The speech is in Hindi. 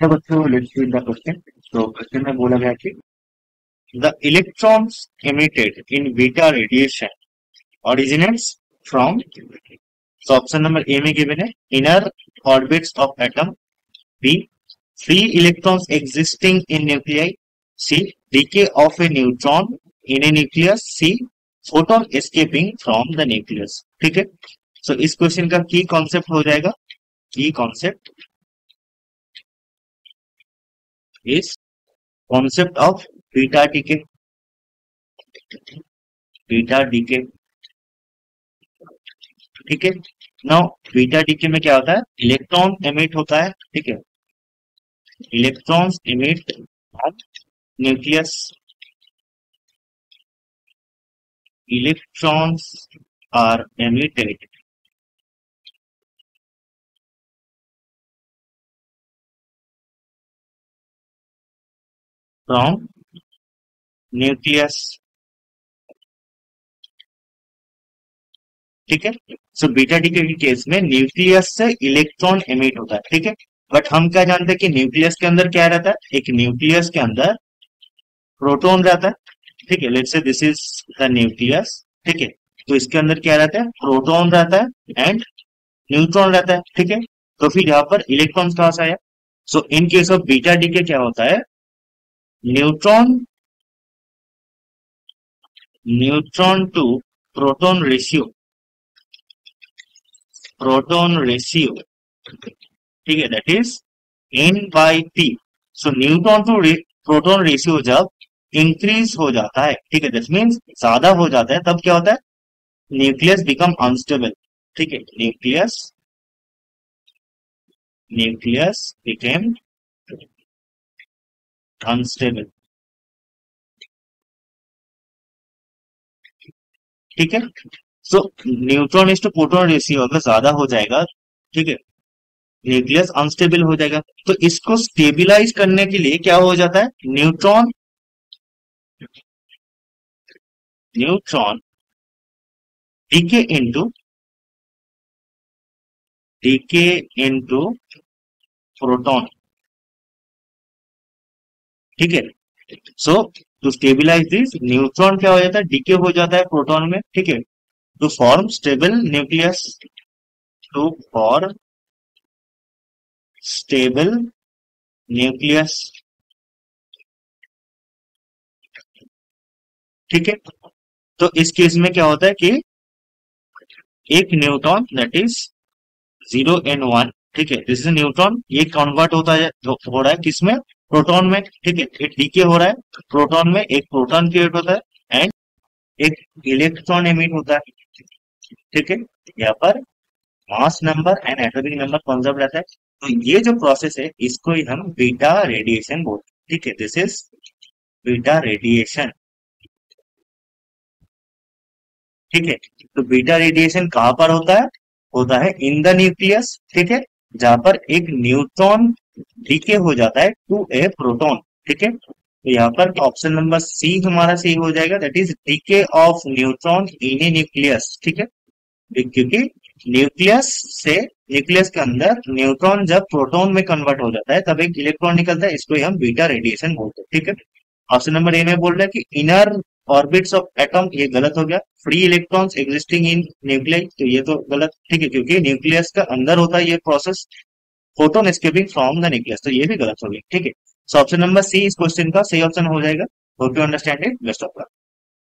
है क्वेश्चन तो क्वेश्चन में बोला गया कि the emitted in beta radiation originates from तो ऑप्शन नंबर ए में गिवन है inner orbits of atom B free electrons existing in nuclei C decay of a neutron in a nucleus C photon escaping from the nucleus ठीक है? सो इस क्वेश्चन का की कॉन्सेप्ट हो जाएगा। की कॉन्सेप्ट इस concept of beta decay beta decay ठीक है? नाउ बीटा डीके में क्या होता है? इलेक्ट्रॉन एमिट होता है, ठीक है? Electrons emit from nucleus. Electrons are emitted from nucleus. ठीक है? So beta decay case में न्यूक्लियस से इलेक्ट्रॉन एमिट होता है, ठीक है? बट हम क्या जानते हैं कि न्यूक्लियस के अंदर क्या रहता है? एक न्यूक्लियस के अंदर प्रोटोन रहता है, ठीक है? Let's say this is the nucleus ठीक है? तो इसके अंदर क्या रहता है? प्रोटोन रहता है एंड न्यूट्रॉन रहता है, ठीक है? तो फिर यहाँ पर इलेक्ट्रॉन कहाँ से आया? So in case of beta decay क्या होता है? Neutron neutron to proton ratio proton ratio, ठीक है that is N by P so neutron to proton ratio जब इंक्रीज हो जाता है, ठीक है दिस मीन्स ज़्यादा हो जाता है, तब क्या होता है? न्यूक्लियस बिकम अनस्टेबल ठीक है न्यूक्लियस न्यूक्लियस बिकेम अनस्टेबल ठीक है? So neutron is to proton ratio अगर ज़्यादा हो जाएगा, ठीक है? न्यूक्लियस अनस्टेबल हो जाएगा। तो इसको स्टेबिलाईज करने के लिए क्या हो जाता है? Neutron neutron decay into decay into proton ठीक है? So to stabilise this neutron क्या हो जाता है? डीके हो जाता है प्रोटॉन में, ठीक है? To form stable nucleus to form stable nucleus ठीक है? तो इस केस में क्या होता है कि एक neutron that is zero N one ठीक है? दिस इज़ न्यूट्रॉन ये कन्वर्ट होता है, हो रहा है किसमें प्रोटॉन में, ठीक है डीके हो रहा है। प्रोटॉन में एक प्रोटॉन क्रिएट होता है एंड एक इलेक्ट्रॉन एमिट होता है, ठीक है। यहाँ पर mass number and atomic number conserve रहता है? तो ये जो प्रोसेस है, इसको ही हम बीटा रेडिएशन बोलते हैं, ठीक है। दिस इज़ बीटा रेडिएशन ठीक है। तो बीटा रेडिएशन कहाँ पर होता है? होता है इन द न्यूक्लियस ठीक है, जहाँ पर एक न्यूट्रॉन डीके हो जाता है टू ए प्रोटोन ठीक है? तो यहाँ पर ऑप्शन नंबर सी हमारा सही हो जाएगा that is decay of neutron in a nucleus ठीक है? क्योंकि न्यूक्लियस से न्यूक्लियस के अंदर न्यूट्रॉन जब प्रोटॉन में कन्वर्ट हो जाता है, तब एक इलेक्ट्रॉन निकलता है, इसको हम बीटा रेडिएशन बोलते हैं, ठीक है? ऑप्शन नंबर ए में बोल रहा है कि इनर ऑर्बिट्स ऑफ़ एटम ये गलत हो गया free electrons existing in nuclei तो ये तो गलत, ठीक है, क्योंकि न्यूक्लियस का अंदर होता है ये process photon escaping from the nucleus तो ये भी गलत हो गया। ठीक है। सो ऑप्शन नंबर सी इस क्वेश्चन का सही ऑप्शन हो जाएगा। Hope you understand it best of luck